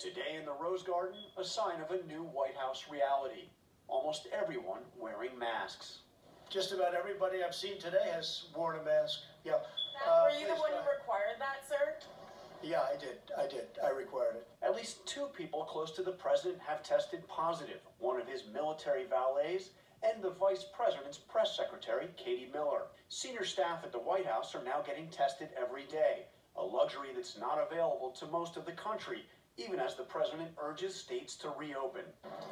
Today in the Rose Garden, a sign of a new White House reality. Almost everyone wearing masks. Just about everybody I've seen today has worn a mask. Yeah. Matt, Uh, were you the one who required that, sir? Yeah, I did. I did. I required it. At least two people close to the president have tested positive one of his military valets and the vice president's press secretary, Katie Miller. Senior staff at the White House are now getting tested every day, a luxury that's not available to most of the country, even as the president urges states to reopen.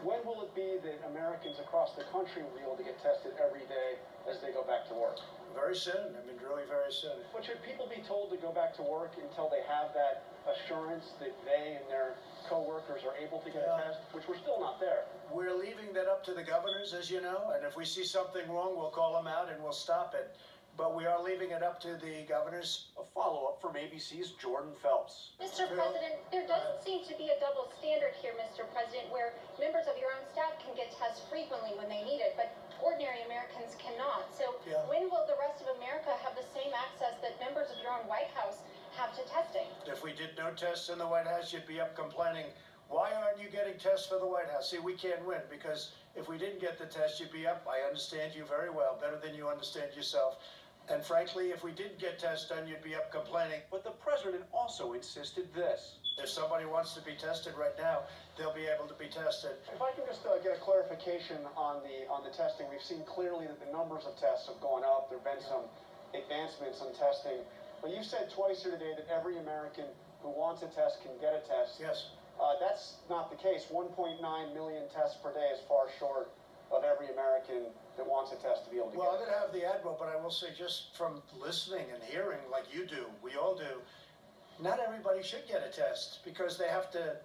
When will it be that Americans across the country will be able to get tested every day as they go back to work? Very soon. I mean, really very soon. But should people be told to go back to work until they have that assurance that they and their coworkers are able to get Yeah. a test, which we're still not there? We're leaving that up to the governors, as you know, and if we see something wrong, we'll call them out and we'll stop it. But we are leaving it up to the governors. Follow up from ABC's Jordan Phelps. Mr. President, there doesn't seem to be a double standard here, Mr. President, where members of your own staff can get tests frequently when they need it, but ordinary Americans cannot. So Yeah. when will the rest of America have the same access that members of your own White House have to testing? If we did no tests in the White House, you'd be up complaining, why aren't you getting tests for the White House? See, we can't win because if we didn't get the test, you'd be up. I understand you very well, better than you understand yourself. And frankly, if we didn't get tests done, you'd be up complaining. But the president also insisted this. If somebody wants to be tested right now, they'll be able to be tested. If I can just uh, get a clarification on the on the testing, we've seen clearly that the numbers of tests have gone up. There have been some advancements in testing, but you said twice here today that every American who wants a test can get a test. Yes. Uh, that's not the case. 1.9 million tests per day is far short of every American that wants a test to be able to get it. Well, I'm get going to have the Admiral, but I will say just from listening and hearing like you do, we all do, not everybody should get a test because they have to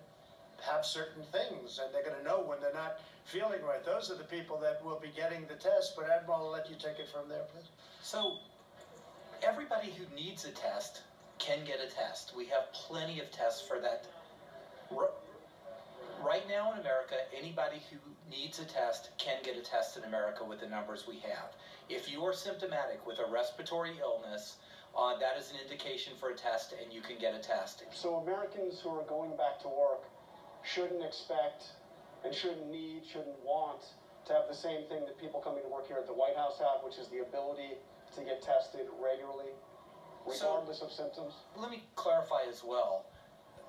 have certain things and they're going to know when they're not feeling right. Those are the people that will be getting the test. But Admiral, I'll let you take it from there, please. So, everybody who needs a test can get a test. We have plenty of tests for that. Right now in America, anybody who needs a test can get a test in America with the numbers we have. If you are symptomatic with a respiratory illness, uh, that is an indication for a test, and you can get a test. So Americans who are going back to work shouldn't expect and shouldn't need, shouldn't want to have the same thing that people coming to work here at the White House have, which is the ability to get tested regularly, So- regardless of symptoms. Let me clarify as well.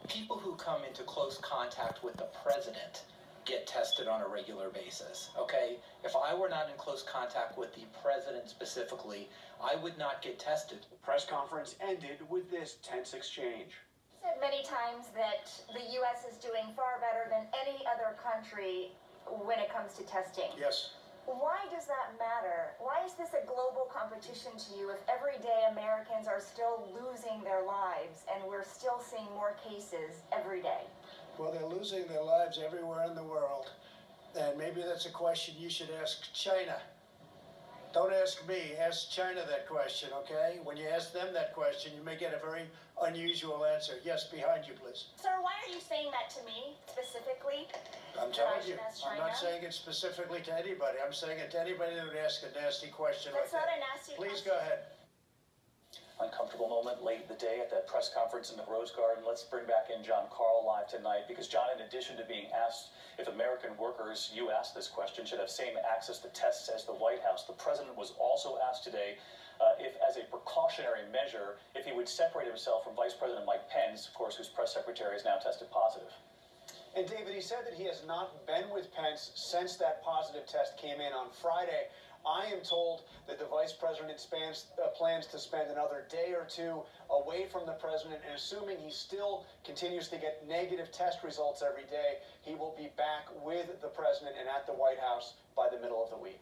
People who come into close contact with the president get tested on a regular basis, okay? If I were not in close contact with the president specifically, I would not get tested. The press conference ended with this tense exchange. said many times that the U.S. is doing far better than any other country when it comes to testing. Yes. Why does that matter? Why is this a global competition to you if every day Americans are still losing their lives and we're still seeing more cases every day? Well, they're losing their lives everywhere in the world. And maybe that's a question you should ask China. Don't ask me, ask China that question, okay? When you ask them that question, you may get a very unusual answer. Yes, behind you, please. Sir, why are you saying that to me specifically? I'm telling you, I'm not saying it specifically to anybody. I'm saying it to anybody that would ask a nasty question like That's not that. a nasty Please question. go ahead. Uncomfortable moment late in the day at that press conference in the Rose Garden. Let's bring back in John Karl live tonight because John, in addition to being asked if American workers, you asked this question, should have same access to tests as the White House, the president was also asked today uh, if, as a precautionary measure, if he would separate himself from Vice President Mike Pence, of course, whose press secretary has now tested positive. And David, he said that he has not been with Pence since that positive test came in on Friday. I am told that the vice president spans, uh, plans to spend another day or two away from the president, and assuming he still continues to get negative test results every day, he will be back with the president and at the White House by the middle of the week.